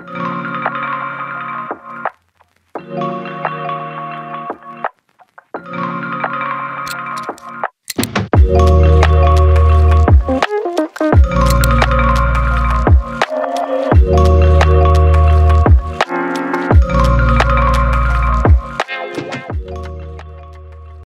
you